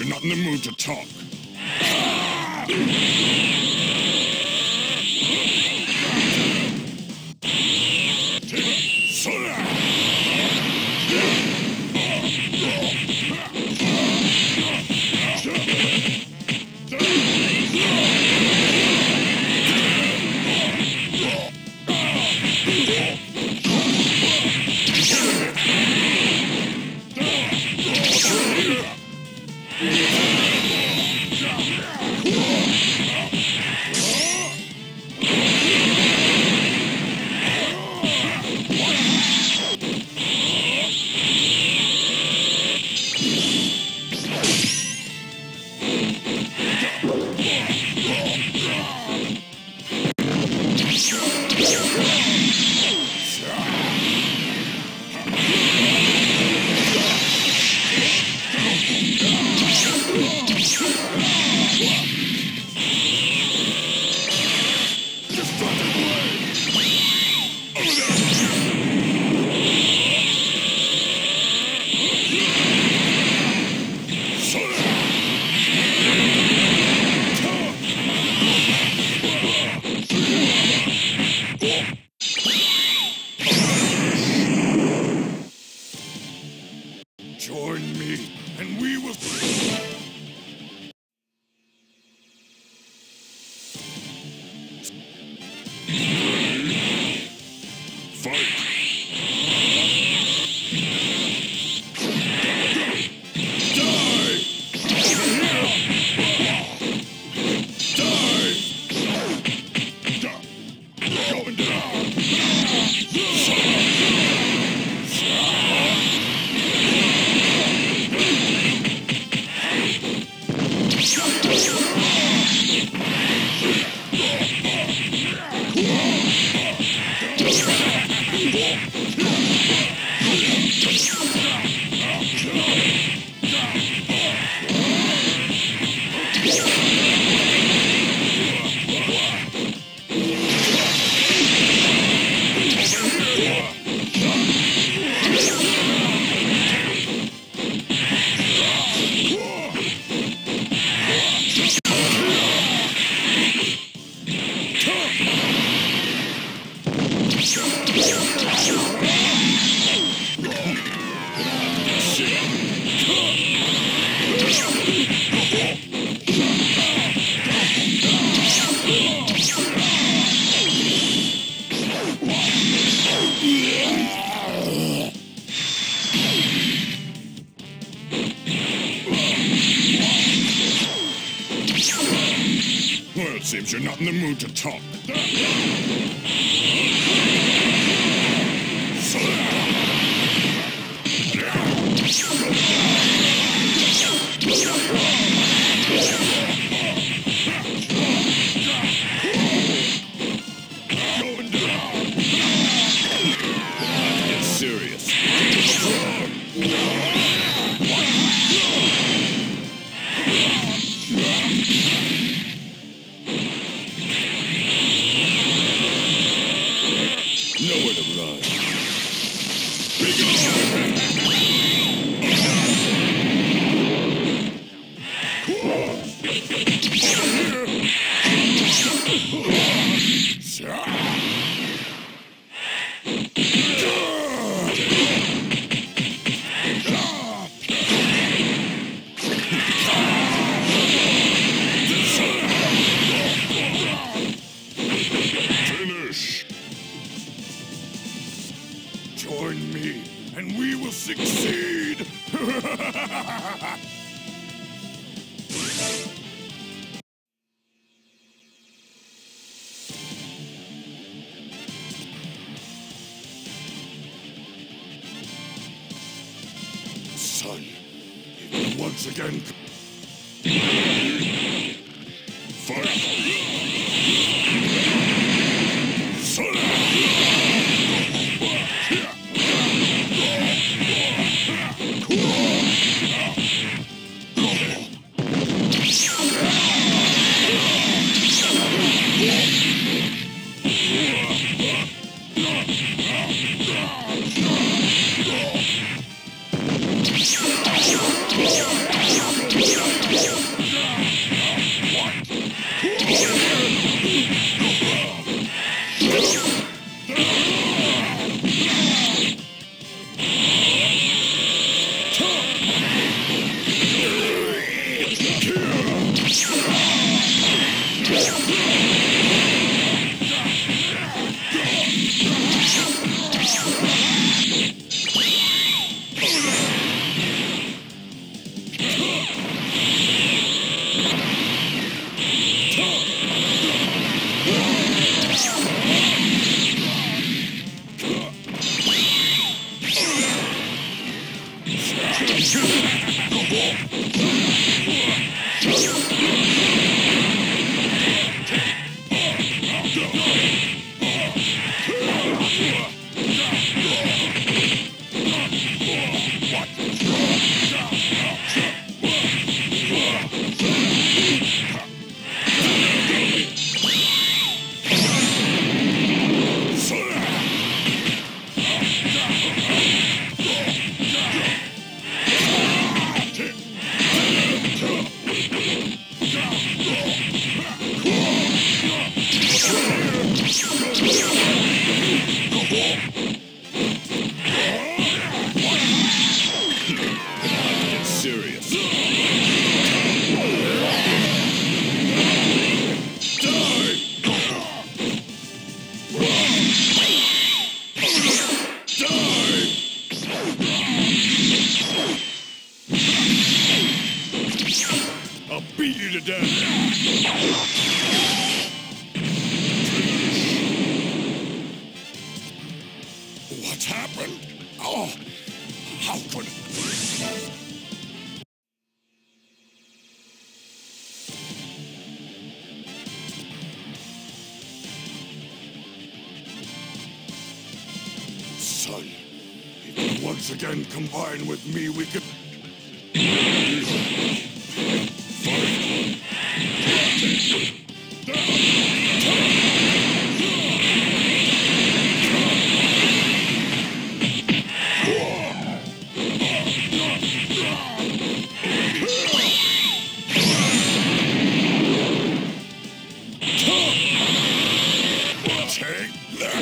you're not in the mood to talk. Seems you're not in the mood to talk. Obrigado! Once again. Go! Beat you to death. What's happened? Oh, how could Son, if you once again combine with me, we could.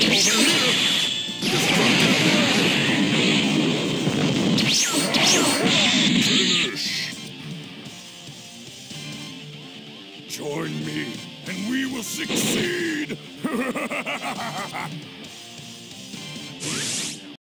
Finish!